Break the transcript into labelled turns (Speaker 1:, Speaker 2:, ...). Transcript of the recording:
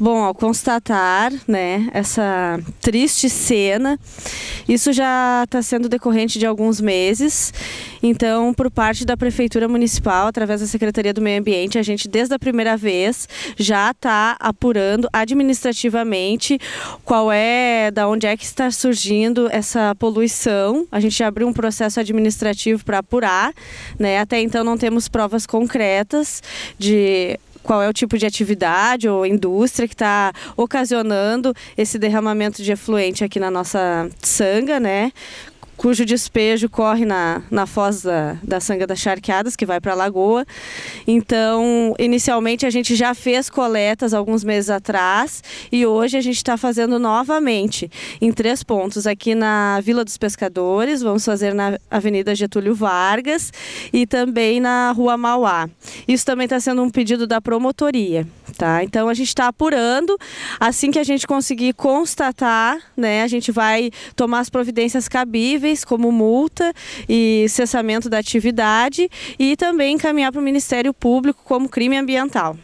Speaker 1: Bom, ao constatar né, essa triste cena, isso já está sendo decorrente de alguns meses. Então, por parte da Prefeitura Municipal, através da Secretaria do Meio Ambiente, a gente, desde a primeira vez, já está apurando administrativamente qual é, da onde é que está surgindo essa poluição. A gente abriu um processo administrativo para apurar. Né? Até então, não temos provas concretas de qual é o tipo de atividade ou indústria que está ocasionando esse derramamento de efluente aqui na nossa sanga, né? Cujo despejo corre na, na foz da, da Sanga das Charqueadas, que vai para a Lagoa. Então, inicialmente a gente já fez coletas alguns meses atrás e hoje a gente está fazendo novamente em três pontos. Aqui na Vila dos Pescadores, vamos fazer na Avenida Getúlio Vargas e também na Rua Mauá. Isso também está sendo um pedido da promotoria. Tá? Então a gente está apurando. Assim que a gente conseguir constatar, né, a gente vai tomar as providências cabíveis como multa e cessamento da atividade, e também encaminhar para o Ministério Público como crime ambiental.